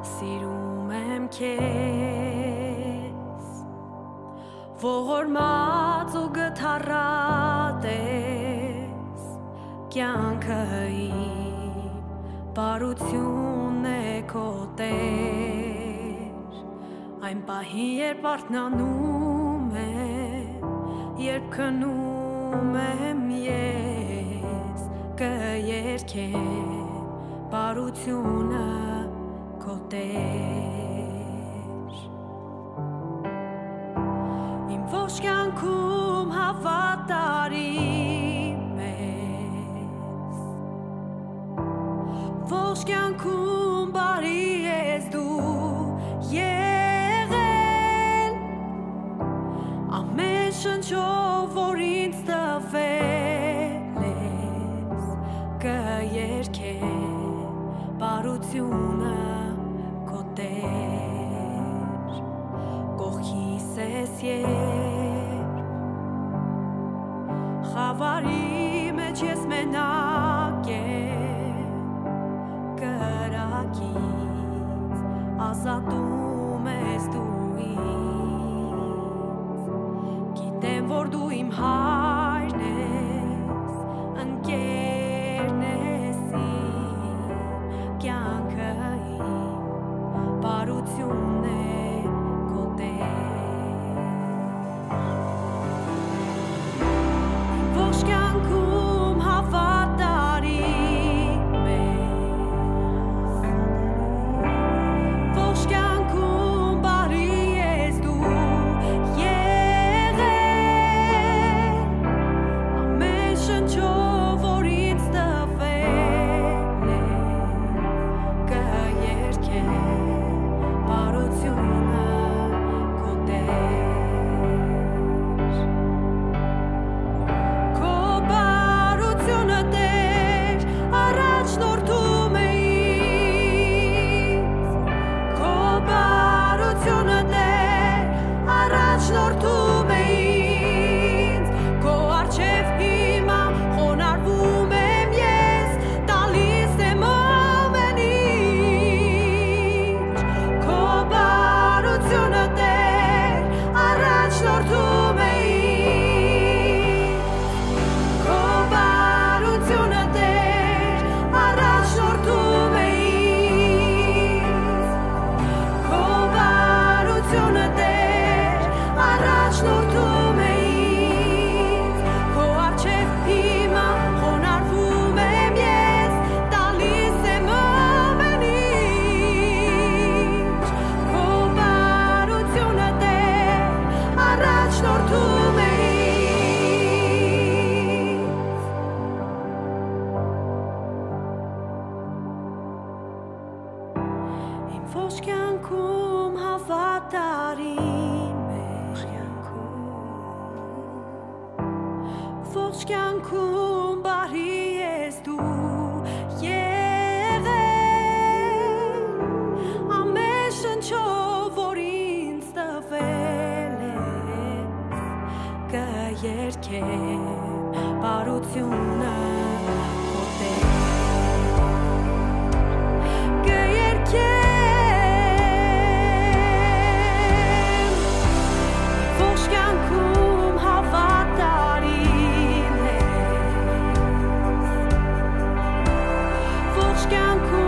Սիրում եմ քեզ Ողորմած ու գթառատ ես Կյանքը իմ բարությունն է քո տեր Այն պահի երբ արթնանում եմ Երբ քնում եմ ես Կերքեմ բարությունը քո տեր Իմ ողջ կյանքում հավատարիմ ես Ողջ կյանքում բարի ես շնչով որ ինձ տվել ես կերքեմ բարությունը տեր կողքիս ես երբ խավարի մեջ ես մենակ եմ կրակից ազատում բարությունն Իմ ողջ կյանքում հավատարիմ ես Ողջ կյանքում բարի ես դու եղել Ամեն շնչով որ ինձ տվել ես Կերքեմ բարությունը քո տեր başkan kur